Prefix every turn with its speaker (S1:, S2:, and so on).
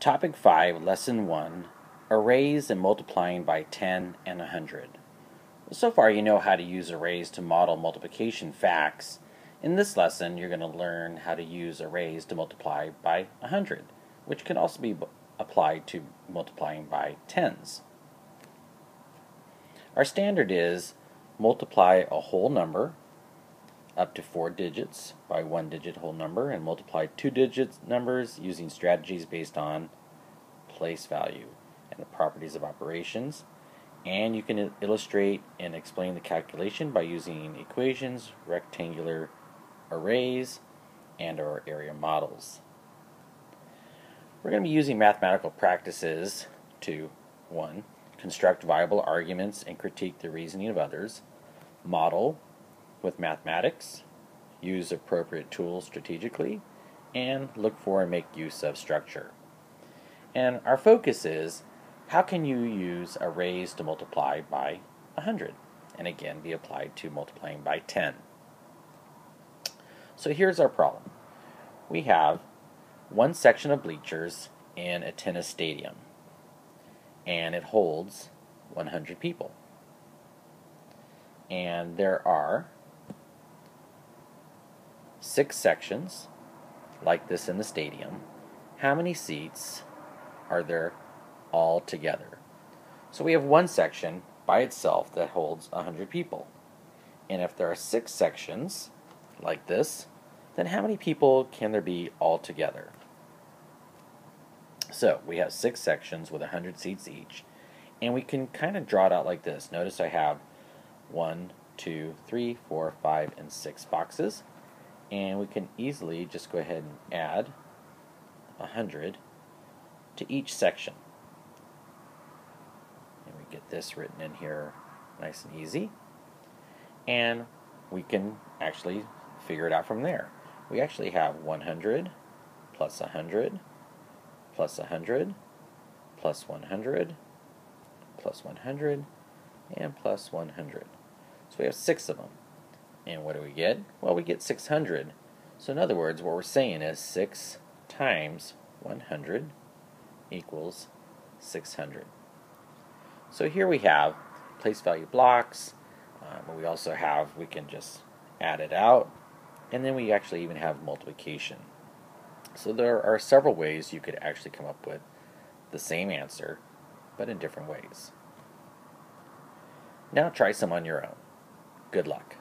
S1: Topic 5, Lesson 1 Arrays and Multiplying by 10 and 100. So far, you know how to use arrays to model multiplication facts. In this lesson, you're going to learn how to use arrays to multiply by 100, which can also be applied to multiplying by tens. Our standard is multiply a whole number up to four digits by one digit whole number and multiply two digit numbers using strategies based on place value and the properties of operations. And you can illustrate and explain the calculation by using equations, rectangular arrays, and or area models. We're going to be using mathematical practices to 1. Construct viable arguments and critique the reasoning of others. Model with mathematics, use appropriate tools strategically, and look for and make use of structure. And our focus is how can you use arrays to multiply by 100 and again be applied to multiplying by 10. So here's our problem. We have one section of bleachers in a tennis stadium and it holds 100 people. And there are six sections like this in the stadium, how many seats are there all together? So we have one section by itself that holds 100 people. And if there are six sections like this, then how many people can there be all together? So we have six sections with 100 seats each, and we can kind of draw it out like this. Notice I have one, two, three, four, five, and six boxes and we can easily just go ahead and add 100 to each section. And we get this written in here nice and easy. And we can actually figure it out from there. We actually have 100 plus 100 plus 100 plus 100 plus 100 and plus 100. So we have six of them. And what do we get? Well, we get 600. So in other words, what we're saying is 6 times 100 equals 600. So here we have place value blocks. Um, we also have, we can just add it out. And then we actually even have multiplication. So there are several ways you could actually come up with the same answer, but in different ways. Now try some on your own. Good luck.